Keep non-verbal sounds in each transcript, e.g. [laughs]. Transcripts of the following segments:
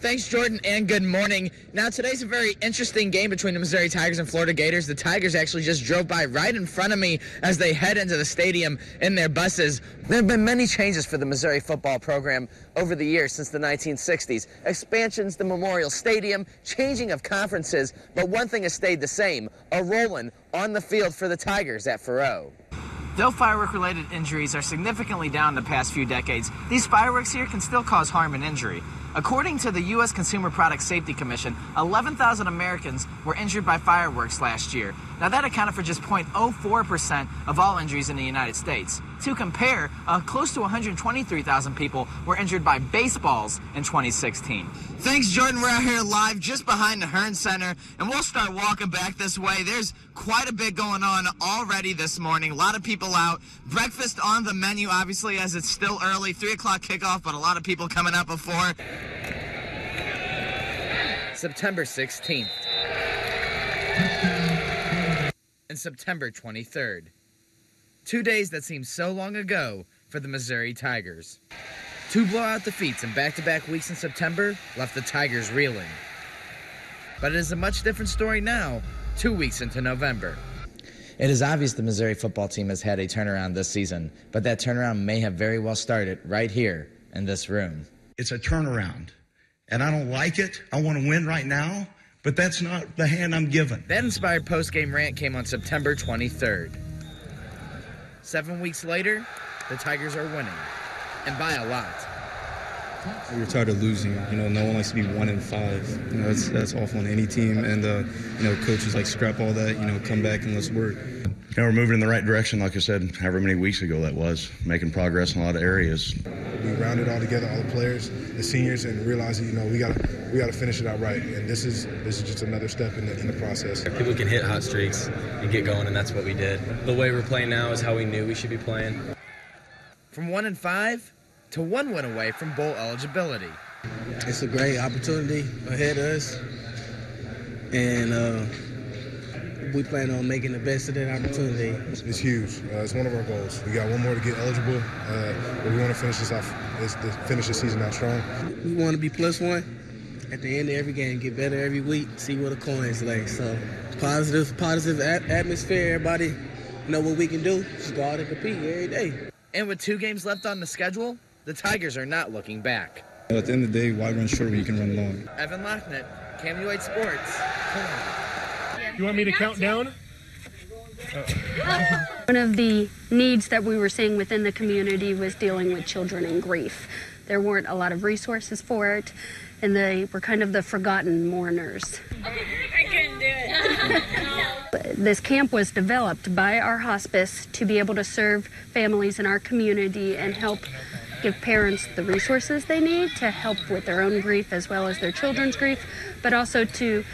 Thanks, Jordan, and good morning. Now, today's a very interesting game between the Missouri Tigers and Florida Gators. The Tigers actually just drove by right in front of me as they head into the stadium in their buses. There have been many changes for the Missouri football program over the years since the 1960s. Expansions, the Memorial Stadium, changing of conferences, but one thing has stayed the same, a rolling on the field for the Tigers at Faurot. Though firework-related injuries are significantly down in the past few decades, these fireworks here can still cause harm and injury. According to the U.S. Consumer Product Safety Commission, 11,000 Americans were injured by fireworks last year. Now, that accounted for just 0.04% of all injuries in the United States. To compare, uh, close to 123,000 people were injured by baseballs in 2016. Thanks, Jordan. We're out here live just behind the Hearnes Center, and we'll start walking back this way. There's quite a bit going on already this morning. A lot of people out. Breakfast on the menu, obviously, as it's still early. 3 o'clock kickoff, but a lot of people coming out before. September 16th. September 23rd. Two days that seem so long ago for the Missouri Tigers. Two blowout defeats in back to back weeks in September left the Tigers reeling. But it is a much different story now, two weeks into November. It is obvious the Missouri football team has had a turnaround this season, but that turnaround may have very well started right here in this room. It's a turnaround and I don't like it. I want to win right now, but that's not the hand I'm given. That inspired post-game rant came on September 23rd. Seven weeks later, the Tigers are winning, and by a lot. We are tired of losing. You know, no one likes to be one in five. You know, that's that's awful on any team. And uh, you know, coaches like scrap all that. You know, come back and let's work. You know, we're moving in the right direction, like I said, however many weeks ago that was, making progress in a lot of areas. We rounded all together, all the players, the seniors, and realized, you know, we got to we got to finish it out right. And this is this is just another step in the, in the process. People can hit hot streaks and get going, and that's what we did. The way we're playing now is how we knew we should be playing. From one and five to one win away from bowl eligibility. It's a great opportunity ahead of us, and. Uh, we plan on making the best of that opportunity. It's huge. Uh, it's one of our goals. We got one more to get eligible, uh, but we want to finish this off, this, this, finish the season out strong. We want to be plus one at the end of every game, get better every week, see where the coins lay. So positive, positive atmosphere. Everybody know what we can do. Just go out and compete every day. And with two games left on the schedule, the Tigers are not looking back. At the end of the day, why run short when you can run long? Evan Lachnit, KMUH Sports. You want me to count down? One of the needs that we were seeing within the community was dealing with children in grief. There weren't a lot of resources for it, and they were kind of the forgotten mourners. I couldn't do it. [laughs] this camp was developed by our hospice to be able to serve families in our community and help give parents the resources they need to help with their own grief as well as their children's grief, but also to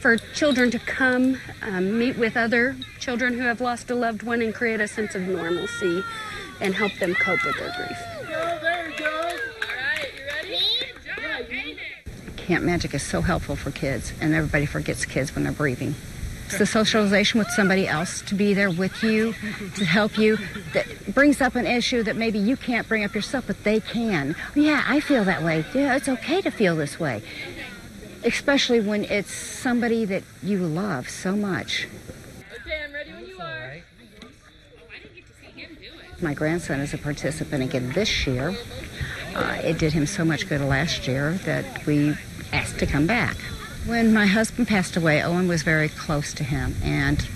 for children to come um, meet with other children who have lost a loved one and create a sense of normalcy and help them cope with their grief. Camp Magic is so helpful for kids, and everybody forgets kids when they're grieving. The socialization with somebody else to be there with you, to help you, that brings up an issue that maybe you can't bring up yourself, but they can. Yeah, I feel that way. Yeah, it's okay to feel this way especially when it's somebody that you love so much. Okay, I'm ready when you are. My grandson is a participant again this year. Uh, it did him so much good last year that we asked to come back. When my husband passed away, Owen was very close to him, and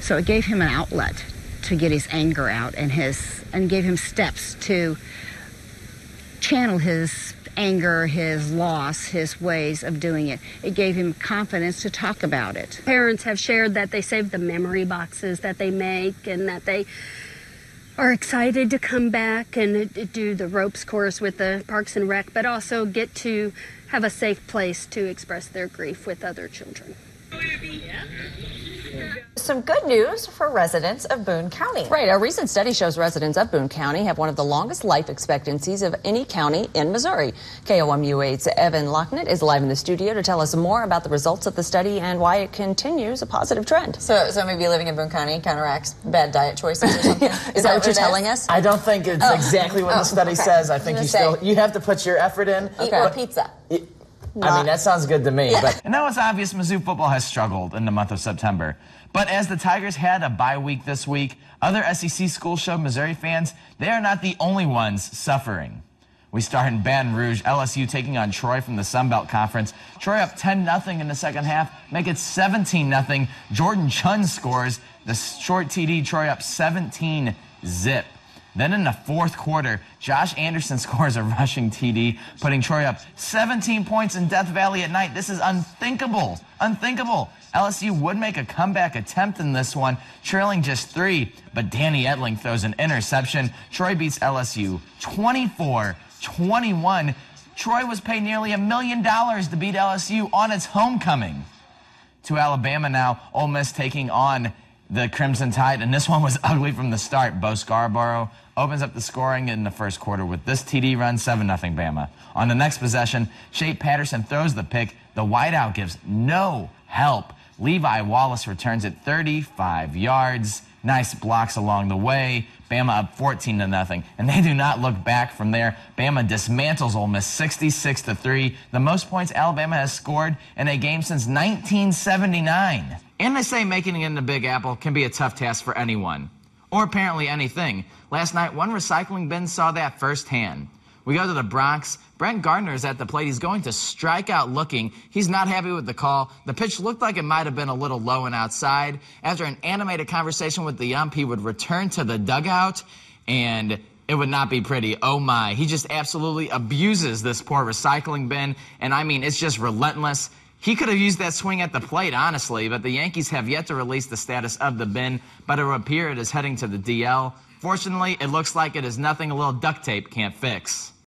so it gave him an outlet to get his anger out and his and gave him steps to channel his anger, his loss, his ways of doing it. It gave him confidence to talk about it. Parents have shared that they save the memory boxes that they make and that they are excited to come back and do the ropes course with the Parks and Rec, but also get to have a safe place to express their grief with other children. Some good news for residents of Boone County. Right. A recent study shows residents of Boone County have one of the longest life expectancies of any county in Missouri. KOMU8's Evan Lachnit is live in the studio to tell us more about the results of the study and why it continues a positive trend. So, so maybe living in Boone County counteracts bad diet choices or something? is, [laughs] is, that, what you're telling us? I don't think it's oh. exactly what oh, the study okay. says. I think you say. still you have to put your effort in. Eat more pizza. I mean, that sounds good to me. But and now it's obvious Mizzou football has struggled in the month of September. But as the Tigers had a bye week this week, other SEC schools show Missouri fans they are not the only ones suffering. We start in Baton Rouge, LSU taking on Troy from the Sun Belt Conference. Troy up 10 0 in the second half, make it 17 0. Jordan Chunn scores the short TD, Troy up 17 zip. Then in the fourth quarter, Josh Anderson [laughs] scores a rushing TD, putting Troy up 17 points in Death Valley at night. This is unthinkable. Unthinkable. LSU would make a comeback attempt in this one, trailing just three, but Danny Etling throws an interception. Troy beats LSU 24 21. Troy was paid nearly a million dollars to beat LSU on its homecoming. To Alabama now, Ole Miss taking on the Crimson Tide, and this one was [laughs] ugly from the start. Bo Scarborough opens up the scoring in the first quarter with this TD run, 7 0 Bama. On the next possession, Shea Patterson throws the pick. The wideout gives no help. Levi Wallace returns it 35 yards. Nice blocks along the way. Bama up 14 to nothing, and they do not look back from there. Bama dismantles Ole Miss 66 to 3, the most points Alabama has scored in a game since 1979. And they say making it in the Big Apple can be a tough task for anyone, or apparently anything. Last night, one recycling bin saw that firsthand. We go to the Bronx. Brett Gardner is at the plate. He's going to strike out looking. He's not happy with the call. The pitch looked like it might have been a little low and outside. After an animated conversation with the ump, he would return to the dugout and it would not be pretty. Oh my. He just absolutely abuses this poor recycling bin. And I mean, it's just relentless. He could have used that swing at the plate, honestly, but the Yankees have yet to release the status of the bin, but it would appear it is heading to the DL. Fortunately, it looks like it is nothing a little duct tape can't fix.